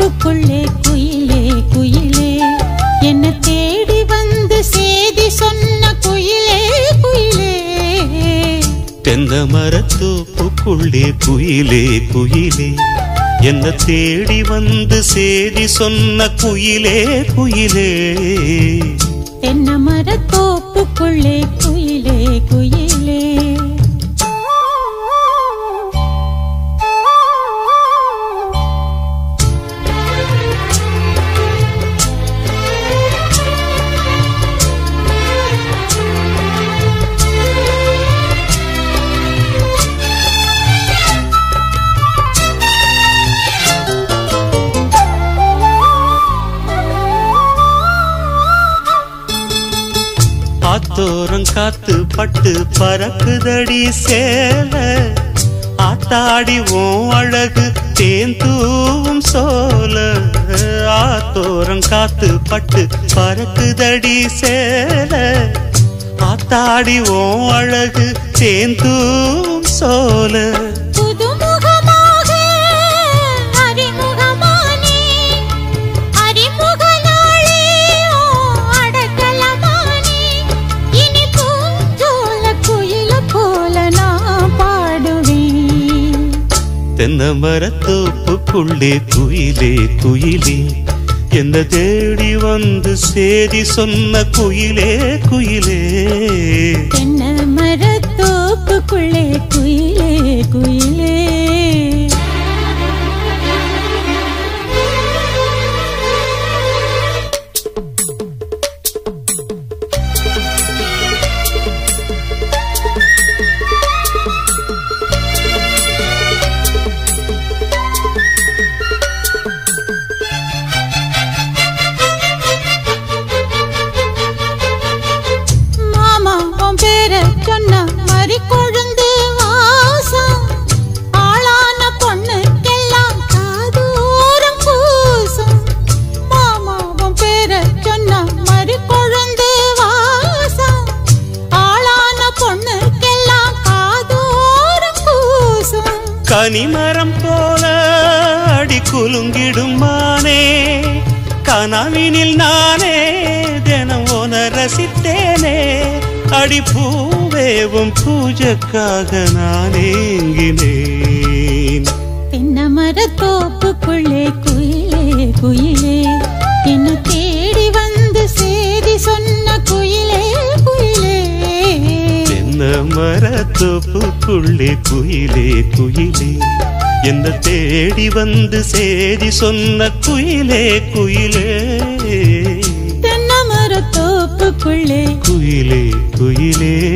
தோப்புக்குள்ளே குயிலே குயிலே. என்ன தேடி வந்து சேதி சொன்ன குயிலே குயிலே. தென்ன மரத்தோப்புக்குள்ளே குயிலே குயிலே. என்ன தேடி வந்து சேதி சொன்ன குயிலே குயிலே. தென்னை மரத்தோப்புக்குள்ளே குயிலே குயிலே. ஆத்தோரம் காத்து பட்டு பறக்குதடி சேல. ஆத்தாடி ஓம் அழகு தேந்தூவும் சோல. ஆத்தோரம் காத்து பட்டு பறக்குதடி சேல. ஆத்தாடி ஓம் அழகு தேந்தூவும் சோல. தென்ன மரத்தோப்புக்குள்ளே குயிலே குயிலே என்ன தேடி வந்து சேதி சொன்ன குயிலே குயிலே. தென்னை மரத்தோப்புக்குள்ளே கனிமரம் போல அடி குலுங்கிடும் மானே. கனவினில் நானே தினம் உன ரசித்தேனே. அடி பூவேவும் பூஜக்காக நான் ஏங்கினேன். தென்னை மரத்தோப்புக்குள்ளே குயிலே குயிலே என்ன தே தென்ன மரத்தோப்புக்குள்ளே குயிலே குயிலே. என்ன தேடி வந்து சேதி சொன்ன குயிலே குயிலே. தென்னை மரத்தோப்புக்குள்ளே. குயிலே குயிலே.